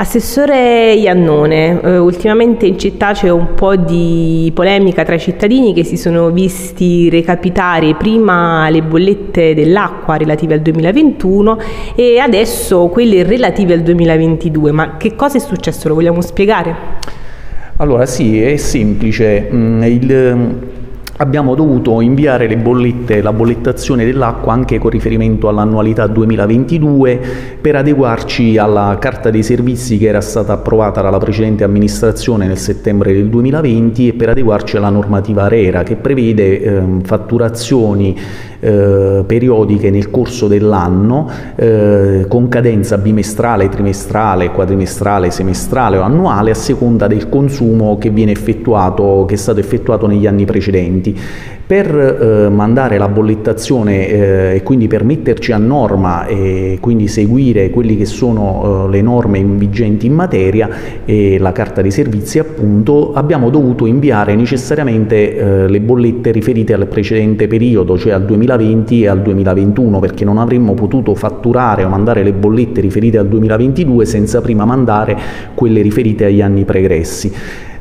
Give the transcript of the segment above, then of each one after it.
Assessore Iannone, eh, ultimamente in città c'è un po' di polemica tra i cittadini che si sono visti recapitare prima le bollette dell'acqua relative al 2021 e adesso quelle relative al 2022. Ma che cosa è successo? Lo vogliamo spiegare? Allora sì, è semplice. Mm, il abbiamo dovuto inviare le bollette, la bollettazione dell'acqua anche con riferimento all'annualità 2022 per adeguarci alla carta dei servizi che era stata approvata dalla precedente amministrazione nel settembre del 2020 e per adeguarci alla normativa ARERA che prevede eh, fatturazioni eh, periodiche nel corso dell'anno eh, con cadenza bimestrale, trimestrale, quadrimestrale, semestrale o annuale a seconda del consumo che viene effettuato, che è stato effettuato negli anni precedenti. Per eh, mandare la bollettazione eh, e quindi per metterci a norma e quindi seguire quelle che sono eh, le norme vigenti in materia e la carta dei servizi appunto, abbiamo dovuto inviare necessariamente eh, le bollette riferite al precedente periodo, cioè al 2020 e al 2021, perché non avremmo potuto fatturare o mandare le bollette riferite al 2022 senza prima mandare quelle riferite agli anni pregressi.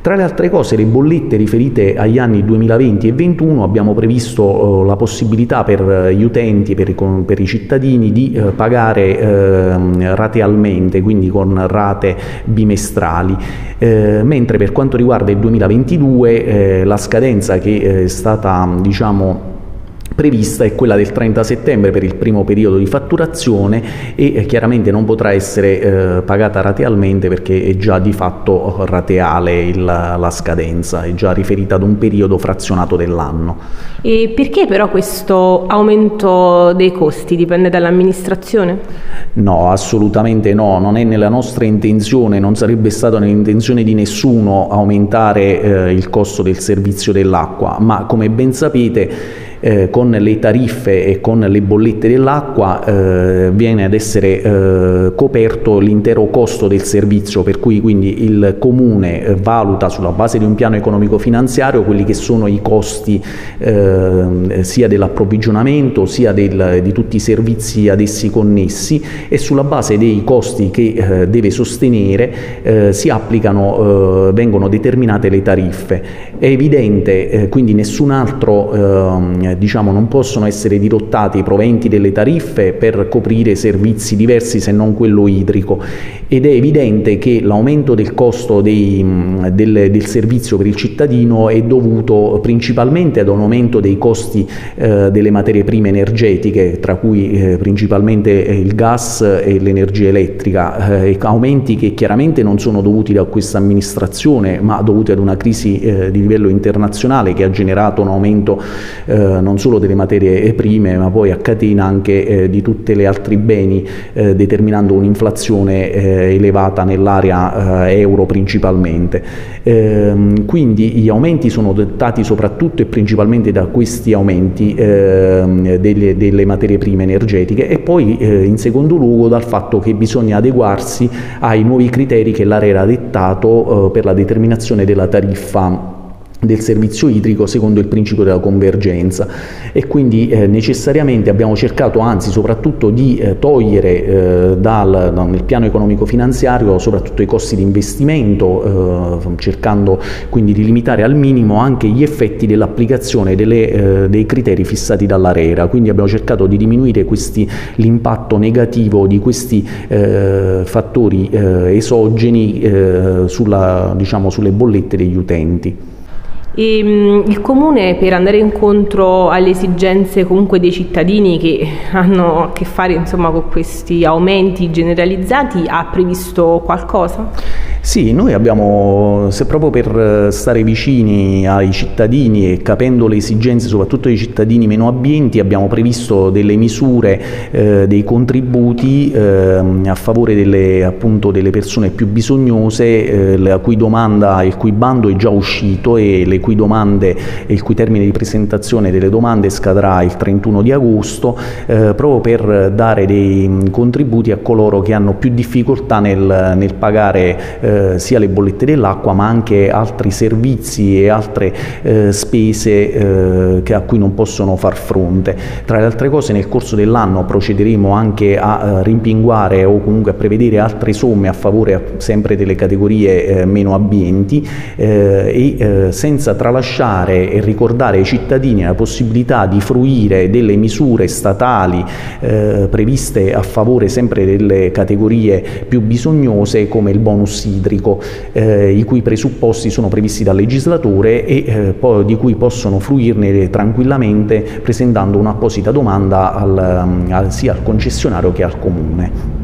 Tra le altre cose, le bollette riferite agli anni 2020 e 2021 abbiamo previsto eh, la possibilità per eh, gli utenti, per i, per i cittadini, di eh, pagare eh, ratealmente, quindi con rate bimestrali, eh, mentre per quanto riguarda il 2022 eh, la scadenza che è stata diciamo, prevista è quella del 30 settembre per il primo periodo di fatturazione e eh, chiaramente non potrà essere eh, pagata ratealmente perché è già di fatto rateale il, la scadenza, è già riferita ad un periodo frazionato dell'anno. E perché però questo aumento dei costi dipende dall'amministrazione? No, assolutamente no, non è nella nostra intenzione, non sarebbe stata nell'intenzione di nessuno aumentare eh, il costo del servizio dell'acqua, ma come ben sapete eh, con le tariffe e con le bollette dell'acqua eh, viene ad essere eh, coperto l'intero costo del servizio, per cui quindi il Comune eh, valuta sulla base di un piano economico-finanziario quelli che sono i costi eh, sia dell'approvvigionamento sia del, di tutti i servizi ad essi connessi e sulla base dei costi che eh, deve sostenere si applicano, vengono determinate le tariffe. È evidente, quindi nessun altro ehm, eh, diciamo, non possono essere dirottati i proventi delle tariffe per coprire servizi diversi se non quello idrico. Ed è evidente che l'aumento del costo dei, del, del, servizio per il cittadino è dovuto principalmente ad un aumento dei costi eh, delle materie prime energetiche, tra cui eh, principalmente il gas e l'energia elettrica, eh, aumenti che chiaramente non sono dovuti da questa amministrazione ma dovuti ad una crisi eh, di livello internazionale che ha generato un aumento eh, non solo delle materie prime ma poi a catena anche eh, di tutti gli altri beni eh, determinando un'inflazione eh, elevata nell'area euro principalmente. Ehm, quindi gli aumenti sono dettati soprattutto e principalmente da questi aumenti ehm, delle, delle, materie prime energetiche e poi in secondo luogo dal fatto che bisogna adeguarsi ai nuovi criteri che l'ARERA ha dettato per la determinazione della tariffa del servizio idrico secondo il principio della convergenza e quindi eh, necessariamente abbiamo cercato anzi soprattutto di eh, togliere eh, dal, dal piano economico finanziario soprattutto i costi di investimento eh, cercando quindi di limitare al minimo anche gli effetti dell'applicazione eh, dei criteri fissati dall'ARERA quindi abbiamo cercato di diminuire l'impatto negativo di questi eh, fattori esogeni sulla, diciamo, sulle bollette degli utenti. E, um, il comune per andare incontro alle esigenze comunque dei cittadini che hanno a che fare insomma, con questi aumenti generalizzati ha previsto qualcosa? Sì, noi abbiamo, se proprio per stare vicini ai cittadini e capendo le esigenze soprattutto dei cittadini meno abbienti, abbiamo previsto delle misure, eh, dei contributi eh, a favore delle, appunto, delle, persone più bisognose, eh, la cui domanda, il cui bando è già uscito e le cui domande, il cui termine di presentazione delle domande scadrà il 31 di agosto, eh, proprio per dare dei contributi a coloro che hanno più difficoltà nel, nel pagare eh, sia le bollette dell'acqua ma anche altri servizi e altre eh, spese a cui non possono far fronte. Tra le altre cose nel corso dell'anno procederemo anche a rimpinguare o comunque a prevedere altre somme a favore sempre delle categorie meno abbienti e senza tralasciare e ricordare ai cittadini la possibilità di fruire delle misure statali eh, previste a favore sempre delle categorie più bisognose come il bonus idrico, eh, i cui presupposti sono previsti dal legislatore e eh, poi di cui possono fruirne tranquillamente presentando un'apposita domanda al, al, sia al concessionario che al comune.